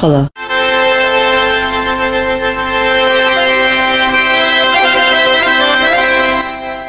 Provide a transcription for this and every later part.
кала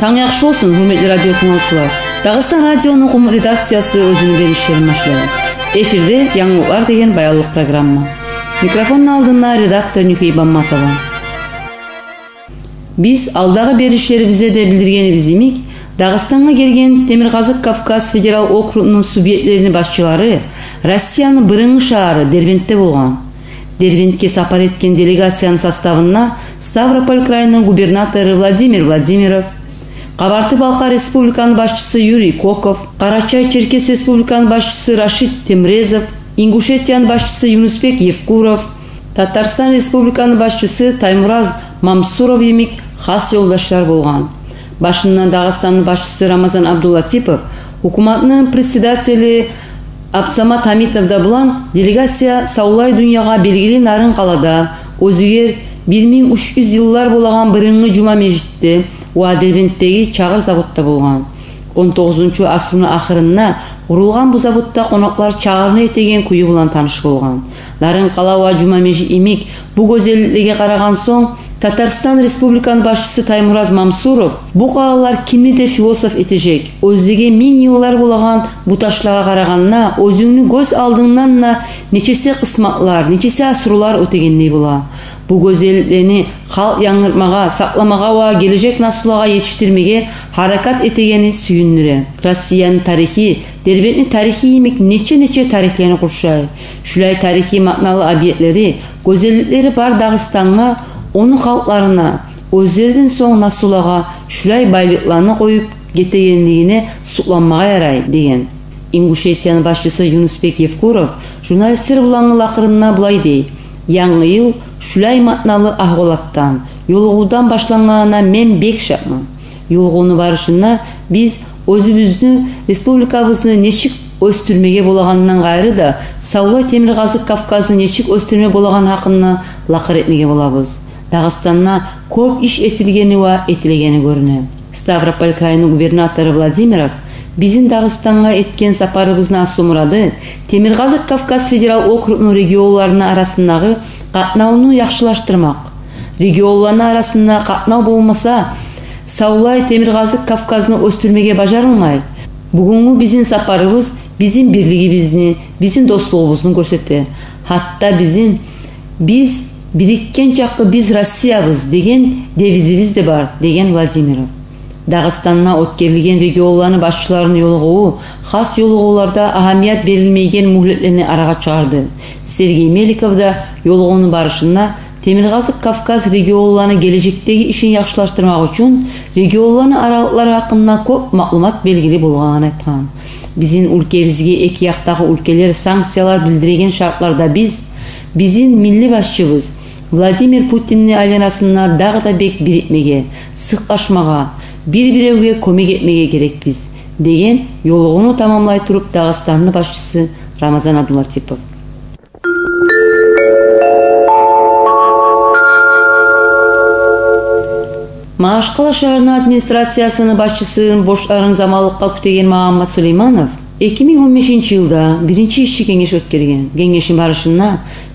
таң жакшы болсун урметтүү радио тыңоочулар дагыстан радионун кум редакциясы өзүнүн бериштерин баштады эфирде жаңылыктар деген баялык программа. Микрофондун алдында редактор нүкей бамматова биз алдагы бериштерибизде да билдиргенибиз имик дагыстанга келген темир казык кавказ федерал округунун субъектилеринин башчылары россиянын бырыңы шаары дербентте болгон дербентке сапар эткен делегациянын составына ставрополь крайынын губернатору владимир владимиров кабарты балкар республиканын башчысы юрий коков карачай черкес республиканын башчысы рашид темрезов ингушетиянын башчысы юнусбек евкуров татарстан республиканын башчысы таймураз мамсуров эмик хас жолдоштор болгон башынан дагыстандын башчысы рамазан абдулатипов укматынын председатели хамитов да булан делегация саулай дүйнөгө белгилүү нарын калада өзүгер бир миң үч жүз жылдар болаган бырыңы жума мечитте уадербенттеги чагыр заводдо болгон он тогузунчу асырдын акырына курулган бул заводдо коноклор чагырны этеген күйүү менен тааныш нарын кала жума мешит имик бул көзөмөлгө караган соң татарстан республиканын башчысы таймураз мамсуров бул каалар кимди де философ этежек? Өзүге миң жылдар болаган буташларга караганына өзүңнүн көз алдыңнан нечесе кысматлар нечесе асыруулар өтөгендей болот бул көзөмөлүни калк жаңыртмага сакламага ва келечек насулага жетиштирмеге аракат этегени сүйүндүрө россиянын тарихи дербентин тарихи имик нече нече тарихлерин курушай ушулай тарихи мааналуу объектлери көзөмөлдөрү бар дагыстанга онун калкларына өздеринин соң насулага ушулай байлыкларны коюп кетегендигине суктанмага ярай деген. Ингушетиянын башчысы юнусбек евкуров журналисттер булаңы акырына булай дейт жаңы ел шүләй матналы ахвалаттан юлгуудан башланганына мен бек шатмын юлгуунун барышына биз өзүбүздү республикабызды нечик өстүрмеге болаганынан кайры да саулай темир кавказды нечик өстүрме болаганы хакында лакыр этмеге болобуз дагыстанна көп иш этилгени ва этилегени көрүнөт ставрополь крайынын губернатору владимиров биздин дагыстанга эткен сапарыбыздын асыл мурады темир казык кавказ федерал округунун регионлорунун арасындагы катноону жакшылаштырмак регионлордун арасында катноо болмаса саулай темир казык кавказды өстүрмеге бажарылмай. Бүгүнкү биздин сапарыбыз биздин бирлигибизди биздин достугубузду көрсөтөт хатта биздин биз бириккен жакы биз россиябыз деген девизибиз да бар деген владимиров дагыстанна өткөрүлгөн регионлордун башчыларынын жолугуу хас жолугууларда аhamiyat берилмеген мөһлөтлөрүнү арага чыгарды сергей меликов да жолугуунун барышында темир казык кавказ регионлорунун келечектеги ишин жакшылаштырмак үчүн регионлордун аралыктары хакында көп маалымат белгилүү болгонун айткан биздин өлкөбүзгө эки жактагы өлкөлөр санкциялар билдирген шартларда биз биздин милли башчыбыз владимир путиндин айланасына дагы да бек сыкашмага бири бирөөгө көмөк этмеге керекпиз деген жолугууну тамамлай туруп дагыстандын башчысы рамазан абдулатипов. Маашкала шаарынын администрациясынын башчысын боштарын замалыкка күтеген маамат сулейманов эки миң он бешинчи жылда биринчи ишчи кеңеш өткөргөн кеңештин барышында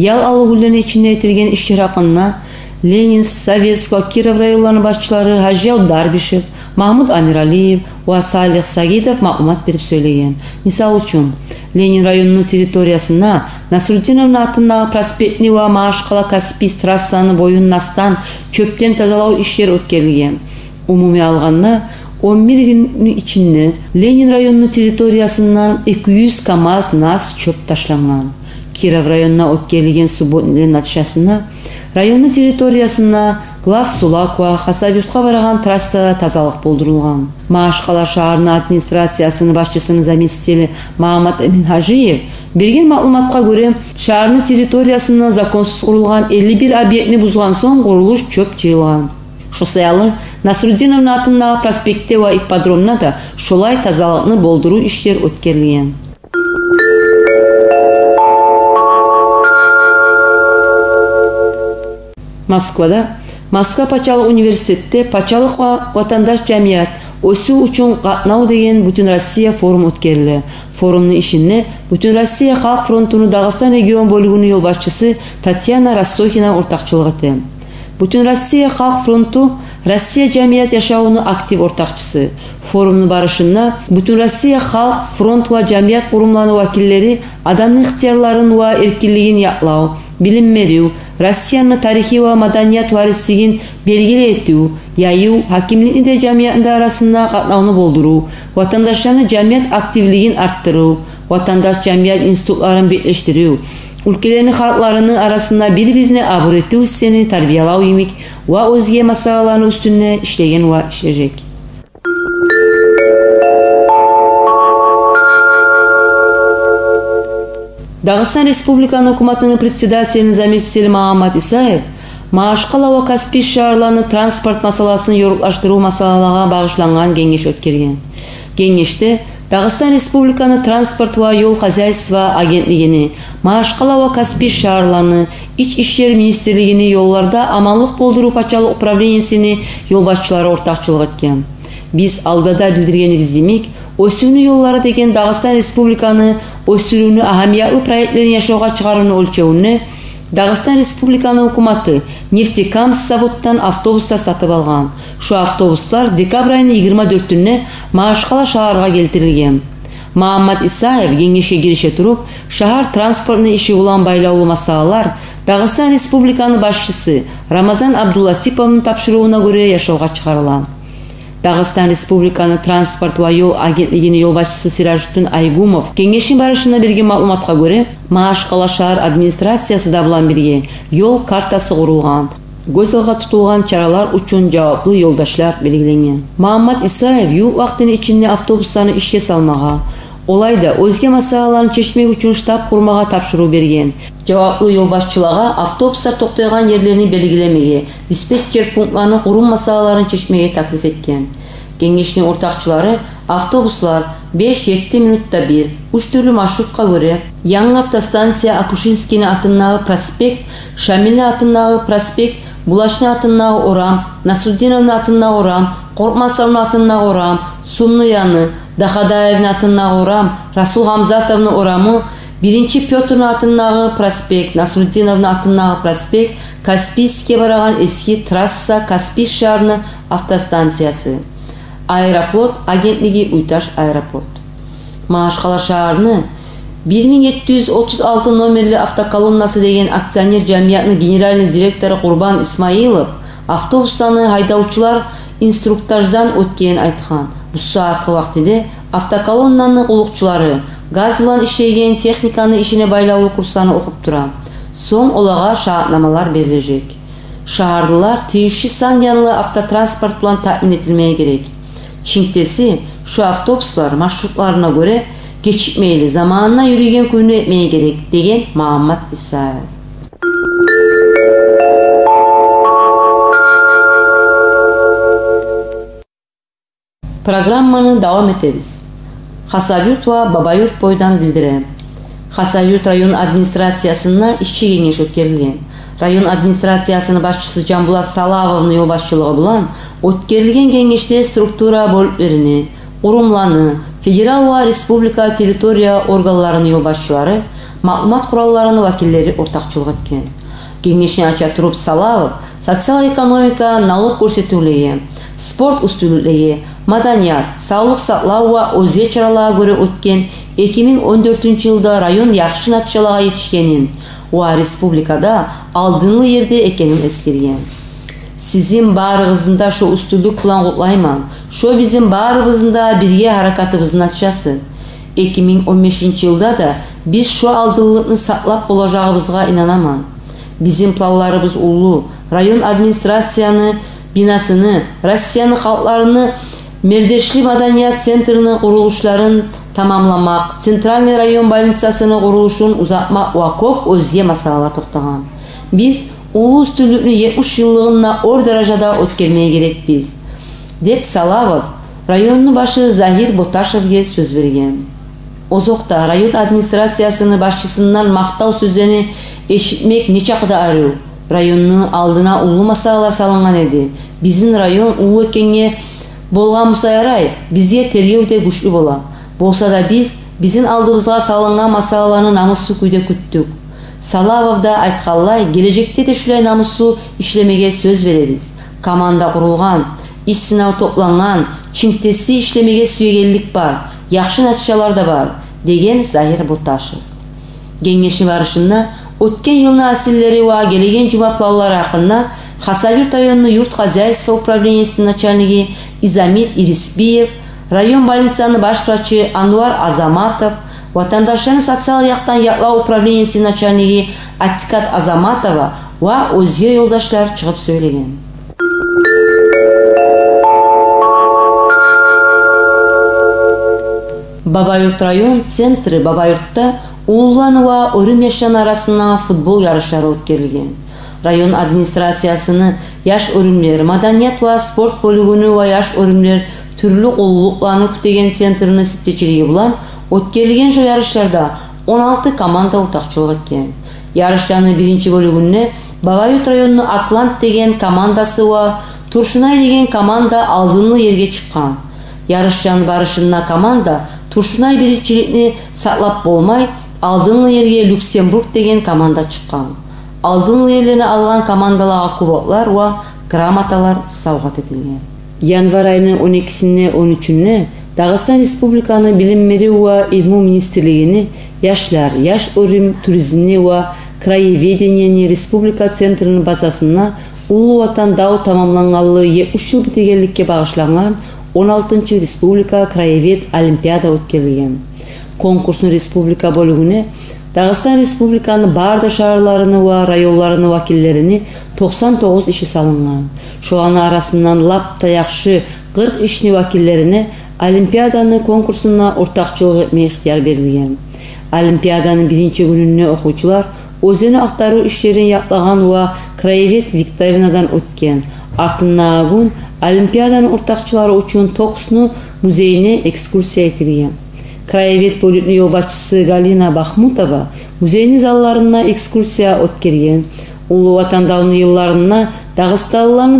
ял алуу күлдөрүнүн ичинде этилген иштер акынына ленинск советско киров районларынын башчылары ажал дарбишев махмуд амиралиев ва салих сагидов маалымат берип сөйлөгөн мисалы үчүн ленин районунун территориясына насруддиновдун атындагы проспектный ва маашкала каспий трассанын боюн астан чөптөн тазалоо иштери өткөрүлгөн умумий алганда он бир күндүн ичинде ленин районунун территориясынан эки жүз камаз нас чөп ташланган киров районуна өткөрүлгөн субботнийлер натыйжасында райондун территориясына глав сулакова хасавюртка барган трассада тазалык болдурулган маашкала шаарынын администрациясынын башчысынын заместители маамат эминхажиев берген маалыматка көрө шаардын территориясына законсуз курулган элүү бир объектини бузган соң курулуш чөп жыйылган шосеялы насруддиновдун атындагы проспектте ва ипподромуна да ушулай тазалыкны болдуруу иштери өткөрүлгөн москвада москва патшалык университетте патшалык ватандаш жамият өсүү үчүн катнау деген бүтүн россия форум өткөрүлдү форумдун ишине бүтүн россия халк фронтунун дагыстан регион бөлүгүнүн башчысы татьяна рассохина ортакчылык этти бүтүн россия халк фронту россия жамият жашауунун актив ортакчысы. Форумдун барышында бүтүн россия халк фронт ва жамият курумларынын вакилдери адамдын ыктыярларын ва эркиндигин яклау билим берүү россиянын тарыхый ва маданият варистигин белгилей этүү яюу хакимликте жамиятында арасында катнауну болдуруу ватандаштардын жамият активдигин арттыруу ватандаш жамият институтларын бирleşтирүү өлкөлөрдүн халкларынын арасында бири бирине абыреттүү иссени тарбиялау имик ва өзге маселалардын үстүнө иштеген ва иштешек дагыстан республиканын өкмөтүнүн председателинин заместителі маамат исаев маашкала каспий шаарларынын транспорт маселасын йорукаштыруу маселаларга багышланган кеңеш өткөргөн кеңеште Дағыстан Республиканы транспорт ва йол хозяйства агентлигини, Маш ва Каспий шаарланы, Ич иштер министрлигини йолларда аманлык болдыруу пачалы управлениясини жол башчылары ортакчылык эткен. Биз алдада билдиргенибиз демек, өсүүнү йоллары деген Дагыстан Республиканы өсүрүүнү ахамиятлуу проекттерин жашоого чыгарууну өлчөөнү Дагыстан Республиканы өкмөтү нефтекам заводтан автобуста сатып алган. Шу автобуслар декабрь айынын 24-түнө маашкала шаарга келтирилген Маамат Исаев кеңешке келіше тұрып, шаһар транспортны іші улам байлаулы масалалар Дағыстан Республиканы башчысы Рамазан абдуллатиповның тапшыруына көре яшауға чыгарыла. Дағыстан Республиканы транспорт ва жол агенттигинин жол башчысы Сираждин Айгумов кеңештин барышына берген маалыматка көре Мағаш шаар администрациясы да булан бирге жол картасы курулган алга тутулган чаралар үчүн жауаптуу жолдоштор белгиленген. Маамат исаев жук убакыттын ичинде автобустарды ишке салмага Олайда өзге маселаларын чечмек үчүн штаб курмага тапшыруу берген. Жауаптуу жол автобустар токтогон жерлерин белгилемеге диспетчер пунктларын куруу маселаларын чечмеге таклиф эткен. Кеңештин ортакчылары автобуслар беш жети минутта бир үч түрлүү маршрутка көрө жаңы автостанция акушинскийни атындагы проспект шамиле атындагы проспект булачный атындагы орам насудиновдун атындагы орам коркмасовдун атындагы орам сумныяны дахадаевдин атындагы урам расул хамзатовдун урамы биринчи петрдун атындагы проспект насруддиновдун атындагы проспект каспийскке барган эски трасса каспий шаарынын автостанциясы аэрофлот агенттиги уйташ аэропорт. Эки жүз отуз алты номерлүү автоколоннасы деген акционер жамиятынын генеральный директору курбан исмаилов автобустаны хайдоочулар инструктаждан өткенин айткан. Бусу аркы вактиде автоколоннанын улукчулары газ менен иштеген техниканын ишине байлаулуу курстарын окуп турат. Соң олага шаартнамалар берилежек. Шаардылар тийиштүү санкциялы автотранспорт менен таамин этилмеги керек. Чиңтеси ушу автобустар маршрутларына көрө кечикмейли заманына жүргөн күнү этмеги керек деген маамат исаев программаны давам этебиз хасавюрт ва бабаюрт бойдон билдирем хасавюрт район администрациясына ишчи кеңеш өткөрүлгөн район администрациясынын башчысы жамбулат салавовдун жол башчылыгы менен өткөрүлгөн кеңеште структура бөлүклөрүнү курумларны федерал ва республика территория органдарынын жол башчылары маалымат куралдарынын вакилдери ортакчылык эткен кеңешин ача туруп салавов социал экономика налог көрсөтүүлүгү спорт үстүнлүгү маданият саулык сактоо ва өзге чараларга көрө өткен эки миң он төртүнчү жылда район жакшы натыйжаларга жетишкенин ва республикада алдыңкы жерде экенин эскерген сиздин баарыңыздын да ошо үстүндүк менен кутлайман ошо биздин баарыбыздын да бирге аракатыбыздын натыйжасы эки миң он бешинчи жылда да биз ушул алдыңкылыкты саклап болажагыбызга инанаман биздин пландарыбыз улуу мердешлик маданият центринин курулушларын тамамламак центральный район больницасынын курулушун узартмак ва көп өзге маселалар токтогон биз улуу үстүнлүктүн жетимиш жылдыгына ор даражада өткөрмөй керекпиз деп салавов райондун башы захир боташевге сөз берген. Озокта район администрациясынын башчысынан мактоо сөздөрүн эшитмек нече акыда аруу райондун алдына улуу маселалар салынган эди биздин район улуу экенге болгон мусаярай бизге тергөөдө күчтүү болот болсо да биз биздин алдыбызга салынган масалаларды намыстуу күйдө күттүк салавов да айтканлай келечекте да ушулай намыстуу иштемеге сөз беребиз команда курулган иш сынау топланган чиңтеси иштемеге сүйөгелдик бар жакшы натыйжалар да бар деген захир буташев кеңеши барышында өткен жылдын аселери ва келеген жума планлары хасавюрт районунун юрт хозяйства управлениясынын начальниги изамит ирисбиев район больницанын баш ануар азаматов ватандаштарын социал жактан яклоо управлениясынын начальниги атикат азаматова ва өзге жолдаштар чыгып сөйлөгөн бабаюрт район центрі бабаюртта уулан ва өрүм яшан арасында футбол ярыштары өткөрүлгөн район администрациясыны жаш өрүмлер маданият ва спорт бөлүгүнү ва жаш өрүмлер түрлүү колулукларны күтөгөн центринин септечилиги булан өткөрүлгөн ошол ярыштарда он алты команда утакчылык эткен ярыштардын биринчи бөлүгүнө бабаюрт районунун атлант деген командасы ва туршунай деген команда алдыңкы жерге чыккан ярыштын барышында команда туршунай биринчиликни саклап болмай алдыңкы жерге люксембург деген команда чыккан алдыңкы жерлерни алган командаларга кубоклор ва грамоталар сабгат этилген январь айынын он экисине он үчүнө дагыстан республиканын билим берүү ва илму министрлигини жаштар жаш өрүм туризмни ва краеведениени республика центринин базасына улуу ватан дау тамамланганлыгы жетимиш жыл бітегенлікке багышланган 16 республика краевед олимпиада өткөрүлгөн конкурстун республика бөлүгүнө дагыстан республиканын баардык шаарларыны ва районларынын вакилдерине 99 иши салынган шулардын арасынан лапта жакшы 40 ишни вакилдерине олимпиаданы конкурсуна ортакчылык этме ыктыяр берилген олимпиаданын биринчи күнүнө окуучулар өзүнүн актаруу иштерин яклаган ва краевед викторинадан өткен артынагы күн олимпиаданын уртакчылары үчүн токусну музейине экскурсия этилген краевед бөлүгүнүн галина бахмутова музейдин залларына экскурсия өткөргөн улуу ватан дауынын жылдарына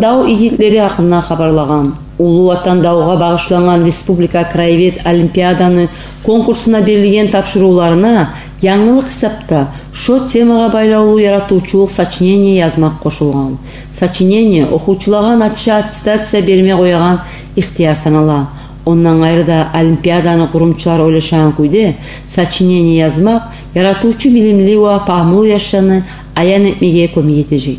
дау ийгиликтери акына кабарлаган улуу ватан дауга багышланган республика краевед олимпиаданы конкурсуна берилген тапшырууларына яңылык хисапта шо темага байлаулуу яратуучулук сочинение yazмак кошулган сочинение окуучуларга нача аттестация бермей койгон ыктыяр саналат ондан да олимпиаданы курумчулар ойлошогон күйдө сочинение yazмак яратуучу билимли ва жашаны аян этмеге көмөк этежек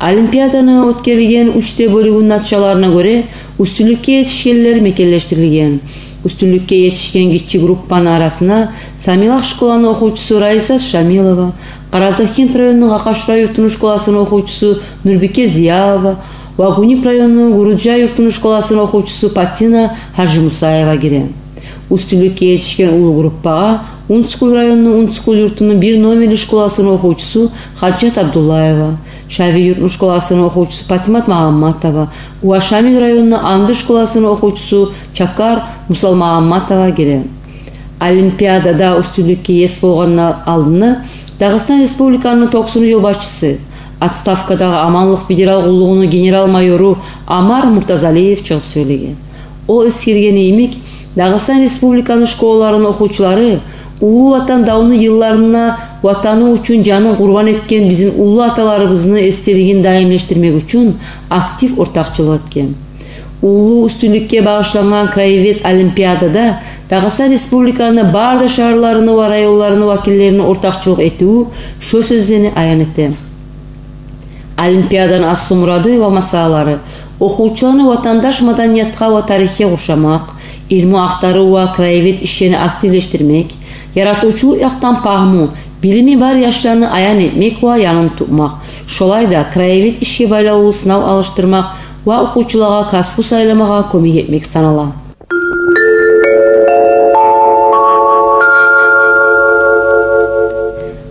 олимпиаданы өткөрүлгөн үчтө бөлүгүнүн натыйжаларына көрө үстүнлүккө жетишкенлер мекендештирилген үстүнлүккө жетишкен кичи группанын арасына самилак школанын окуучусу раиса шамилова каратахент районунун какашура юртунун школасынын окуучусу нурбике зиябова вагунип районунун гуруджа юртунун школасынын окуучусу патина хажымусаева кирет үстүлүккө жетишкен улуу группага унскул районунун унскул юртунун бир номерлүү школасынын окуучусу хаджат абдуллаева шави юртунун школасынын окуучусу патимат магамматова уашамил районунун анды школасынын окуучусу чакар мусалмагамматова кирет олимпиадада үстүнлүккө эс болгондун алдыны дагыстан республиканын токусунун жол башчысы отставкадагы аманлык федерал куллугунун генерал майору амар муртазалиев чыгып сөйлөгөн ол эскерген иймик дагыстан республиканын школаларынын окуучулары улуу ватан дауынын жылдарына ватаны үчүн жанын курбан эткен биздин улуу аталарыбыздын эстелигин даимлештирмек үчүн актив ортакчылык эткен улуу үстүнлүккө багышланган краевед олимпиадада дагыстан республиканын баардык шаарларыны ва районларынын вакилдерине ортакчылык этүү шо сөзүнө аян олимпиаданын асыл мурады ва масалалары окуучуларны ватандаш маданиятка ва тарихке кушамак илму актаруу ва краевед ишени активдештирмек яратуучулук жактан паамуу билими бар жаштарны аян этмек ва янын тутмак ошолай да краевед ишке байлаулуу сынав алыштырмак ва окуучуларга касыбы сайламага көмөк этмек саналат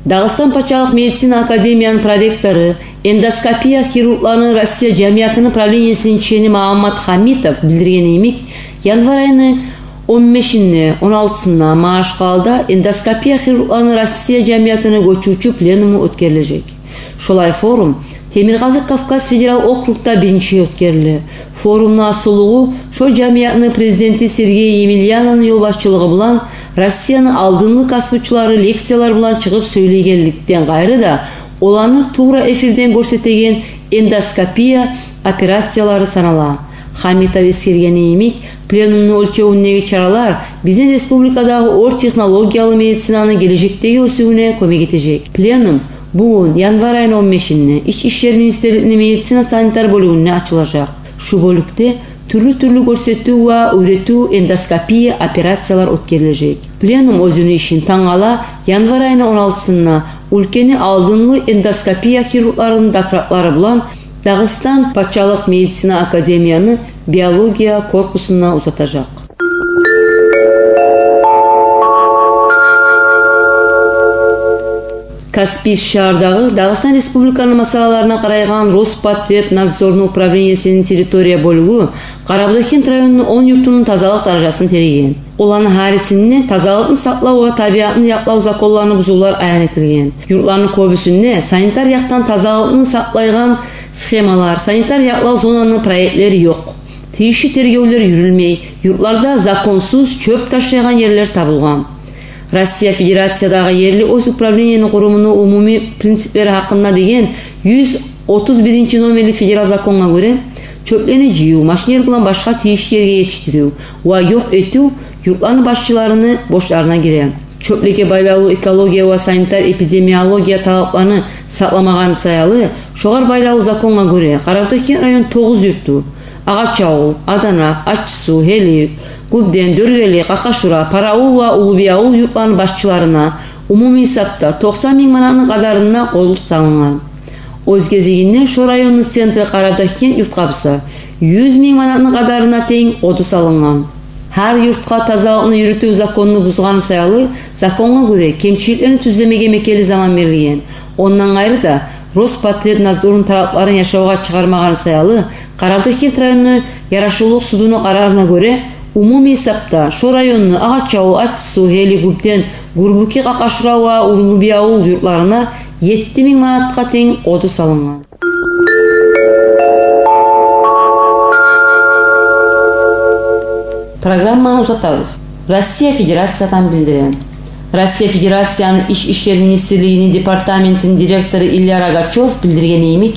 дагыстан патшалык медицина академиянын проректору эндоскопия хирургларынын россия жамиятынын правлениясынын чени маамат хамитов билдирген эмик январь айынын он бешине он алтысына маашкалда эндоскопия хирургларынын россия жамиятына көчүүчү пленуму өткөрүлөжек ушулай форум темир казык кавказ федерал округда биринчи өткөрүлдү форумдун асылугу шо жамиятынын президенти сергей емельянонун жол башчылыгы менен россиянын алдыңкы касыбчылары лекциялар менен чыгып сүйлөгендиктен кайры да оланы туура эфирден көрсөтеген эндоскопия операциялары санала хамитов эскерген эмик пленумдун өлчөмүндөгү чаралар биздин республикадагы ор технологиялуу медицинанын келечектеги өсүүнүнө көмөк этежек пленум январь айынын он бешинде ички иштер министрлигинин медицина санитар ачылacak ушул бөлүктө түрлүү түрлүү көрсөтүү ва үйрөтүү эндоскопия операциялар өткөрүлөжек пленум өзүнүн ишин таң ала январь айынын он алтысына өлкөнүн алдыңкы эндоскопия хирургларынын докладдары менен дагыстан патшалык медицина академияны биология корпусуна узатacak каспий шаардагы дагыстан республиканын маселелерине карайган роспотребнадзордун управлениясынын территория бөлүгү карабулакент районунун он юртунун тазалык даражасын териген улардын арисинде тазалыкты сактоо ва табиятты яклоо закондорун бузуулар аян этилген. Юртлардын көбүсүндө санитар жактан тазалыкты сактайган схемалар санитар яклоо зонанын проекттери жок тийиштүү тергөөлөр жүрүлмөй юртларда законсуз чөп ташыйган жерлер табылган. Россия федерациядагы ээрлик өз управлениянын курумунун умумий принциптери хакында деген жүз отуз биринчи номерлик федерал законго көрө чөплөрнү жыюу машинелер менен башка тийиштүү жерге жетиштирүү ва жок этүү юртлардын башчыларынын боштарына кире чөплекке байлаулуу экология ва санитар эпидемиология талаптарын сакламаган саялы шогар байлаулуу законго көрө карабаткен район тогуз юртту агач ауыл аданак ачы суу эли гүбден дөргели какашура параул ва улуби ауыл юртларынын башчыларына умумий эсапта токсон миң манаттын кадарына кол салынган өз кезегинде ошол райондун центри карабаткен юрткабыза жүз миң манаттын кадарына тең оду салынган ар юртка тазалыкны үйрөтүү законду бузганы саялы законго көрө кемчиликтерин түзөмөгө эмекели заман берилген ондан кайры да роспотребнадзордун тараптарын жашоого чыгармаганы саялы карабаткен районунун ярашуулук судунун карарына көрө умумий эсапта ошол райондун агач абыл ачы суу гүбден гурбуки какашура ва улуби ауыл юртларына жети миң манатка тең оду салынган программаны узатабыз россия федерациядан билдирем россия федерациянын ички иштер министрлигинин департаментинин директору илья рогачев билдирген эмик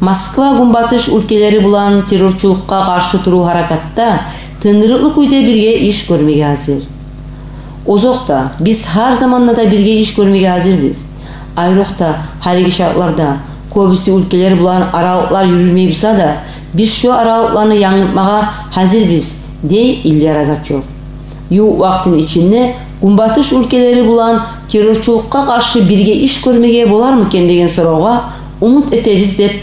москва күнбатыш өлкөлөрү менен террорчулукка каршы туруу аракатта тындырыклуу күйдө бирге иш көрмөгө азыр озокто биз ар заманда да бирге иш көрмөгө азырбыз айрокто халиги шартларда көбүсү өлкөлөр менен аралыктар жүрүлмөй турса да биз ошол аралыктарны жаңыртмага азырбыз дей илья рогачев ю убакыттын ичинде күнбатыш өлкөлөрү менен террорчулукка каршы бирге иш көрмөгө болармыкен деген суроого умут этебиз деп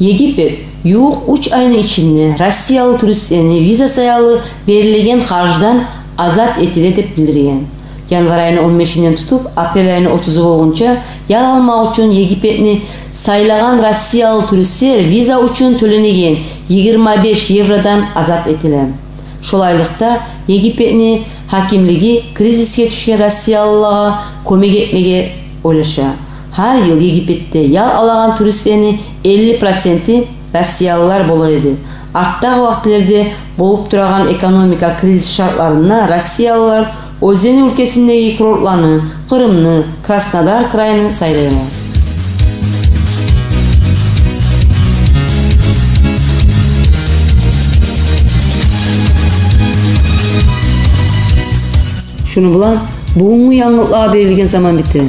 египет юук үч айдын ичинде россиялык туристтерни виза саялы берилген каржыдан азат этиле деп билдирген. Январь айынын он бешинен тутуп апрель айынын отузу болгончо ял алмак үчүн египетни сайлаган россиялык туристтер виза үчүн төлөнеген жыйырма беш евродон азат этиле ушул айлыкта египетни хакимлиги кризиске түшкөн россиялыларга көмөк этмекке ойлошу ар жыл египетте ял алаган туристтердин элүү проценти россиялылар болот эди арттагы убактылерде болуп турган экономика кризис шартларында россиялылар өзен өлкесиндеги курортларны кырымны краснодар крайын сайлайбы шуну булан бүгүнкү жаңылыктарга берилген заман битти